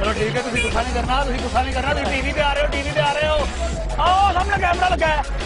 चलो ठीक है तुम गुस्सा नहीं करना तुम गुस्सा नहीं करना टीवी पे आ रहे हो, टीवी पे आ रहे हो। आओ, सामने कैमरा लगा है।